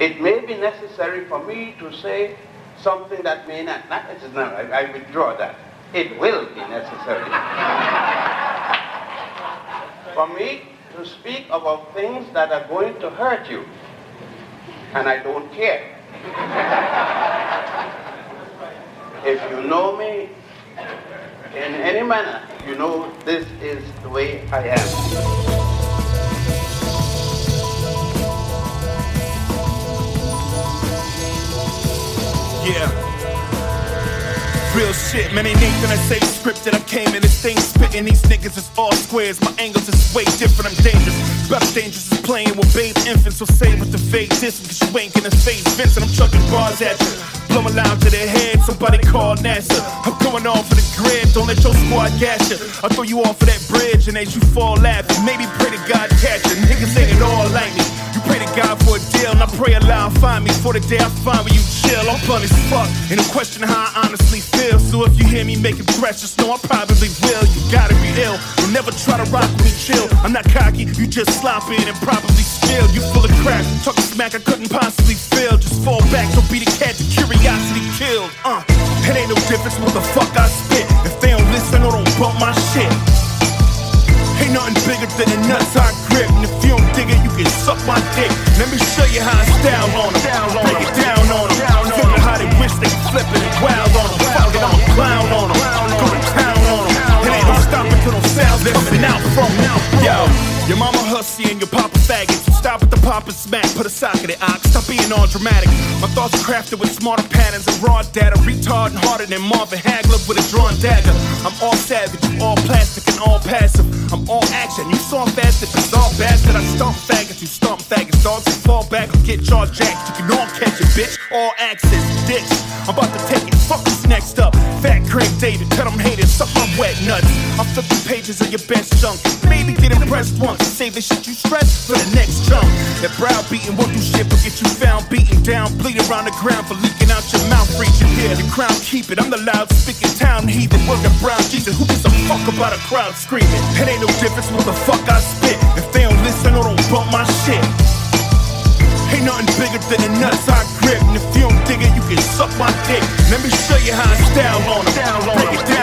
it may be necessary for me to say something that may not, not necessarily, I, I withdraw that. It will be necessary for me to speak about things that are going to hurt you. And I don't care. if you know me in any manner, you know this is the way I am. Yeah. Real shit, man, ain't anything I say scripted. I came in this thing spitting. These niggas is all squares. My angles is way different. I'm dangerous. Better dangerous is playing with babe infants. So say with the fake distance, cause you ain't gonna face Venson. I'm chucking bars at you. Blow a loud to their head, somebody call NASA. I'm going off for the grid, don't let your squad gas you. I'll throw you off of that bridge, and as you fall laughing, maybe pray to God catch you. Niggas ain't it all like me. Pray Allah find me for the day I find where you chill. I'm fun as fuck, and a question how I honestly feel. So if you hear me making threats, just know I probably will. You gotta be ill, and never try to rock with me, chill. I'm not cocky, you just sloppy and probably spilled. You full of crap, talking smack I couldn't possibly feel. Just fall back, don't be the cat that curiosity killed. Uh, it ain't no difference what the fuck I spit. If they don't listen or don't bump my shit. Ain't nothing bigger than the nuts I grip. And if you don't dig it, you can suck my dick. Let me show you how I style on them. Break it down on them. It how they wish they could flip it. Wild on them. Fuck it, I'm a clown on them. Go to town on them. It ain't no stopping till them sounds coming out from now. Yo, your mama hussy and your papa faggot. So stop at the pop and smack. Put a sock in it, ox. Stop being all dramatic. My thoughts are crafted with smarter patterns and raw data. Retard and harder than Marvin Hagler with a drawn dagger. I'm all savage, all plastic and all passive. I'm all action. You saw fast if it's all bastard. I stomp faggots, you stomp faggots. Dogs who fall back or get charged jacked. You can all catch it, bitch. All access, dicks. I'm about to take it. Fuck who's next up. Fat Craig David, tell them haters, suck my wet nuts. I'll flip the pages of your best junk. Maybe get impressed once. Save the shit you stress for the next jump. That brow beating won't do shit but get you found beaten down. Bleed around the ground for leaking out your mouth. Reaching here, the crown keep it. I'm the loud speaking town heathen. Of brown Jesus. Who a fuck about a crowd screaming? It ain't no difference what the fuck I spit. If they don't listen or don't bump my shit. Ain't nothing bigger than the nuts I grip. And if you don't dig it, you can suck my dick. Let me show you how I style on them. Break it down